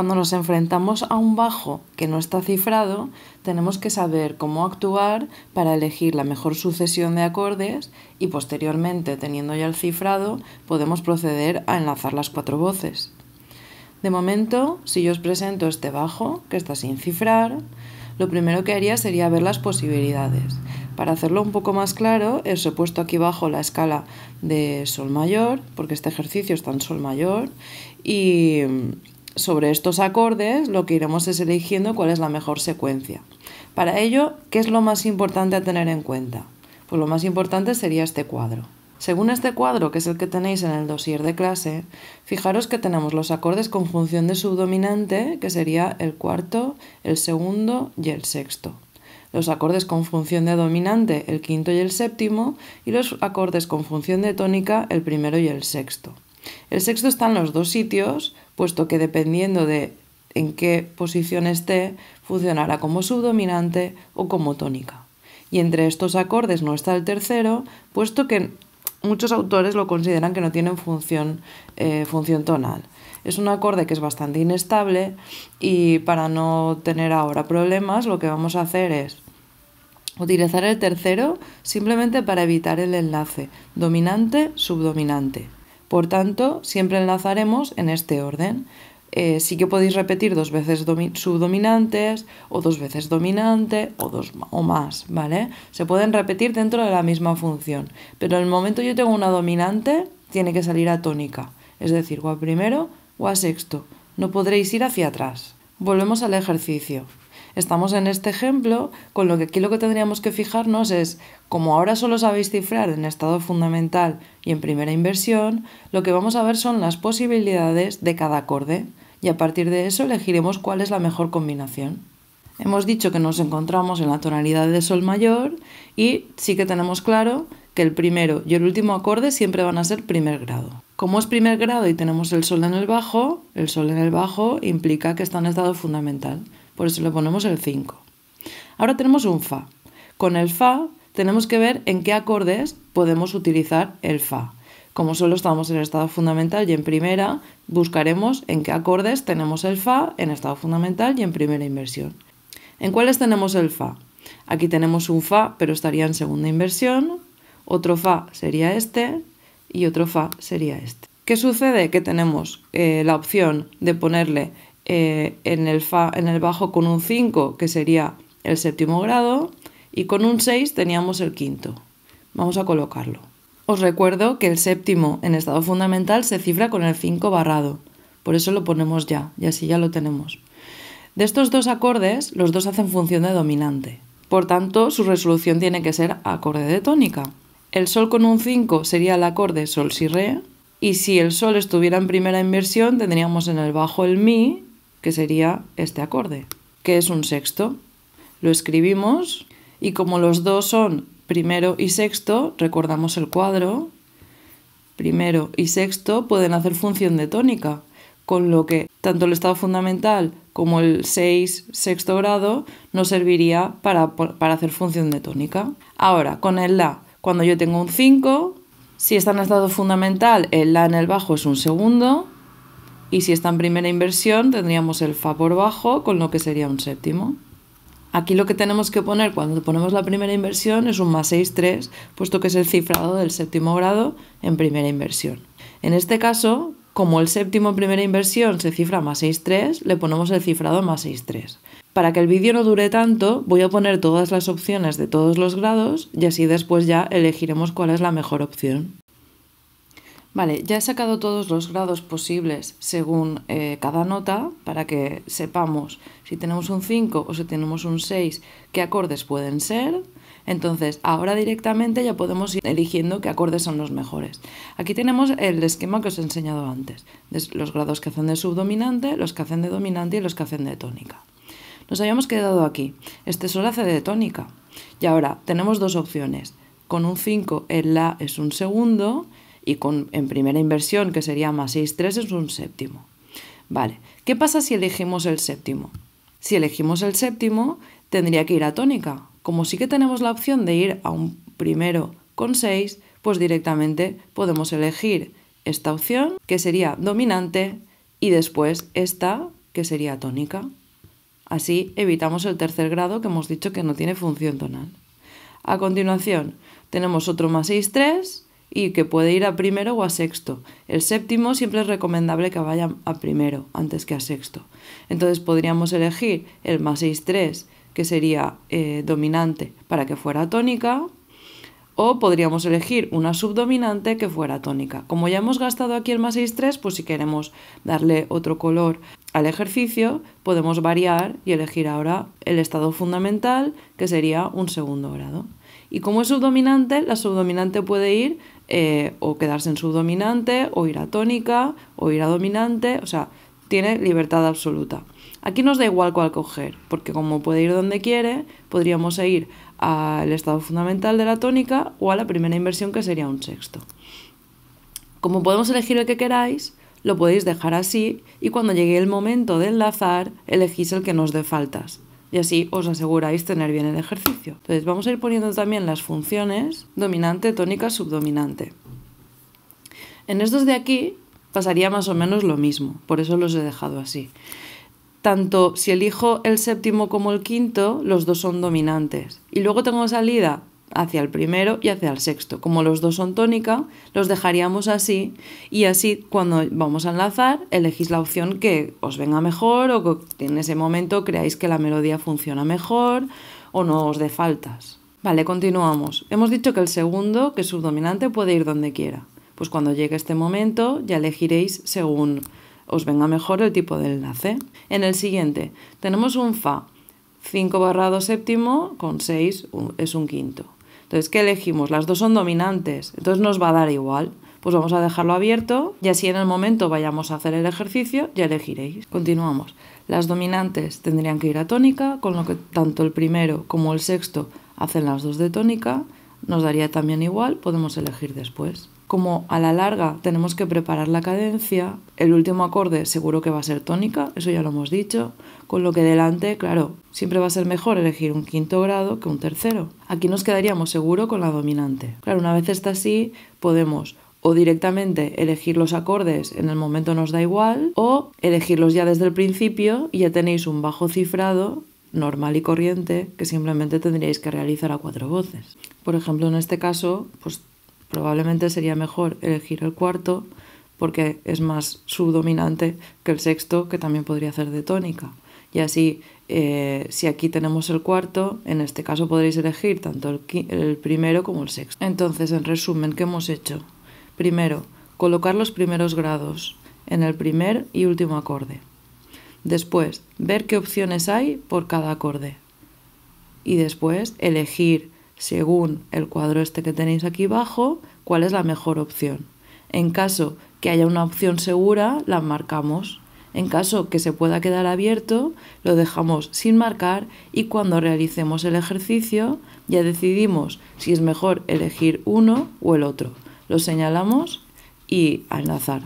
Cuando nos enfrentamos a un bajo que no está cifrado, tenemos que saber cómo actuar para elegir la mejor sucesión de acordes y posteriormente, teniendo ya el cifrado, podemos proceder a enlazar las cuatro voces. De momento, si yo os presento este bajo, que está sin cifrar, lo primero que haría sería ver las posibilidades. Para hacerlo un poco más claro, os he puesto aquí abajo la escala de Sol mayor, porque este ejercicio está en Sol mayor, y sobre estos acordes lo que iremos es eligiendo cuál es la mejor secuencia. Para ello, ¿qué es lo más importante a tener en cuenta? Pues lo más importante sería este cuadro. Según este cuadro, que es el que tenéis en el dossier de clase, fijaros que tenemos los acordes con función de subdominante, que sería el cuarto, el segundo y el sexto. Los acordes con función de dominante, el quinto y el séptimo, y los acordes con función de tónica, el primero y el sexto. El sexto está en los dos sitios, puesto que dependiendo de en qué posición esté, funcionará como subdominante o como tónica. Y entre estos acordes no está el tercero, puesto que muchos autores lo consideran que no tienen función, eh, función tonal. Es un acorde que es bastante inestable y para no tener ahora problemas lo que vamos a hacer es utilizar el tercero simplemente para evitar el enlace dominante-subdominante. Por tanto, siempre enlazaremos en este orden. Eh, sí que podéis repetir dos veces subdominantes o dos veces dominante o dos o más, ¿vale? Se pueden repetir dentro de la misma función, pero en el momento yo tengo una dominante, tiene que salir a tónica, es decir, o a primero o a sexto. No podréis ir hacia atrás. Volvemos al ejercicio. Estamos en este ejemplo, con lo que aquí lo que tendríamos que fijarnos es, como ahora solo sabéis cifrar en estado fundamental y en primera inversión, lo que vamos a ver son las posibilidades de cada acorde y a partir de eso elegiremos cuál es la mejor combinación. Hemos dicho que nos encontramos en la tonalidad de sol mayor y sí que tenemos claro que el primero y el último acorde siempre van a ser primer grado. Como es primer grado y tenemos el sol en el bajo, el sol en el bajo implica que está en estado fundamental por eso le ponemos el 5. Ahora tenemos un Fa. Con el Fa tenemos que ver en qué acordes podemos utilizar el Fa. Como solo estamos en el estado fundamental y en primera, buscaremos en qué acordes tenemos el Fa en estado fundamental y en primera inversión. ¿En cuáles tenemos el Fa? Aquí tenemos un Fa, pero estaría en segunda inversión, otro Fa sería este y otro Fa sería este. ¿Qué sucede? Que tenemos eh, la opción de ponerle eh, en, el fa, en el bajo con un 5, que sería el séptimo grado, y con un 6 teníamos el quinto. Vamos a colocarlo. Os recuerdo que el séptimo en estado fundamental se cifra con el 5 barrado, por eso lo ponemos ya, y así ya lo tenemos. De estos dos acordes, los dos hacen función de dominante. Por tanto, su resolución tiene que ser acorde de tónica. El sol con un 5 sería el acorde sol si re, y si el sol estuviera en primera inversión, tendríamos en el bajo el mi que sería este acorde, que es un sexto. Lo escribimos y como los dos son primero y sexto, recordamos el cuadro, primero y sexto pueden hacer función de tónica, con lo que tanto el estado fundamental como el 6 sexto grado nos serviría para, para hacer función de tónica. Ahora, con el La, cuando yo tengo un 5, si está en estado fundamental, el La en el bajo es un segundo, y si está en primera inversión tendríamos el Fa por bajo con lo que sería un séptimo. Aquí lo que tenemos que poner cuando ponemos la primera inversión es un más 6, 3, puesto que es el cifrado del séptimo grado en primera inversión. En este caso, como el séptimo en primera inversión se cifra más 6, 3, le ponemos el cifrado más 6, 3. Para que el vídeo no dure tanto, voy a poner todas las opciones de todos los grados y así después ya elegiremos cuál es la mejor opción. Vale, ya he sacado todos los grados posibles según eh, cada nota para que sepamos si tenemos un 5 o si tenemos un 6, qué acordes pueden ser. Entonces, ahora directamente ya podemos ir eligiendo qué acordes son los mejores. Aquí tenemos el esquema que os he enseñado antes, los grados que hacen de subdominante, los que hacen de dominante y los que hacen de tónica. Nos habíamos quedado aquí. Este sol hace de tónica. Y ahora tenemos dos opciones. Con un 5 el La es un segundo y con, en primera inversión, que sería más 6, 3, es un séptimo. Vale, ¿qué pasa si elegimos el séptimo? Si elegimos el séptimo, tendría que ir a tónica. Como sí que tenemos la opción de ir a un primero con 6, pues directamente podemos elegir esta opción, que sería dominante, y después esta, que sería tónica. Así evitamos el tercer grado que hemos dicho que no tiene función tonal. A continuación, tenemos otro más 6, 3 y que puede ir a primero o a sexto. El séptimo siempre es recomendable que vaya a primero antes que a sexto. Entonces podríamos elegir el más 6, 3 que sería eh, dominante para que fuera tónica o podríamos elegir una subdominante que fuera tónica. Como ya hemos gastado aquí el más 6, 3, pues si queremos darle otro color al ejercicio, podemos variar y elegir ahora el estado fundamental, que sería un segundo grado. Y como es subdominante, la subdominante puede ir eh, o quedarse en subdominante, o ir a tónica, o ir a dominante, o sea, tiene libertad absoluta. Aquí nos da igual cuál coger, porque como puede ir donde quiere, podríamos ir al estado fundamental de la tónica o a la primera inversión que sería un sexto. Como podemos elegir el que queráis, lo podéis dejar así y cuando llegue el momento de enlazar, elegís el que nos dé faltas y así os aseguráis tener bien el ejercicio. Entonces vamos a ir poniendo también las funciones dominante, tónica, subdominante. En estos de aquí pasaría más o menos lo mismo, por eso los he dejado así. Tanto si elijo el séptimo como el quinto, los dos son dominantes. Y luego tengo salida hacia el primero y hacia el sexto. Como los dos son tónica, los dejaríamos así y así cuando vamos a enlazar elegís la opción que os venga mejor o que en ese momento creáis que la melodía funciona mejor o no os dé faltas. Vale, continuamos. Hemos dicho que el segundo, que es subdominante, puede ir donde quiera. Pues cuando llegue este momento ya elegiréis según os venga mejor el tipo de enlace. En el siguiente tenemos un Fa. 5 barrado séptimo con 6 es un quinto. Entonces, ¿qué elegimos? Las dos son dominantes, entonces nos va a dar igual. Pues vamos a dejarlo abierto y así en el momento vayamos a hacer el ejercicio ya elegiréis. Continuamos. Las dominantes tendrían que ir a tónica, con lo que tanto el primero como el sexto hacen las dos de tónica. Nos daría también igual, podemos elegir después como a la larga tenemos que preparar la cadencia, el último acorde seguro que va a ser tónica, eso ya lo hemos dicho, con lo que delante, claro, siempre va a ser mejor elegir un quinto grado que un tercero. Aquí nos quedaríamos seguro con la dominante. Claro, una vez está así, podemos o directamente elegir los acordes en el momento nos da igual, o elegirlos ya desde el principio y ya tenéis un bajo cifrado normal y corriente que simplemente tendríais que realizar a cuatro voces. Por ejemplo, en este caso, pues probablemente sería mejor elegir el cuarto porque es más subdominante que el sexto, que también podría ser de tónica. Y así, eh, si aquí tenemos el cuarto, en este caso podréis elegir tanto el, el primero como el sexto. Entonces, en resumen, ¿qué hemos hecho? Primero, colocar los primeros grados en el primer y último acorde. Después, ver qué opciones hay por cada acorde. Y después, elegir según el cuadro este que tenéis aquí abajo, cuál es la mejor opción. En caso que haya una opción segura, la marcamos. En caso que se pueda quedar abierto, lo dejamos sin marcar y cuando realicemos el ejercicio ya decidimos si es mejor elegir uno o el otro. Lo señalamos y a enlazar.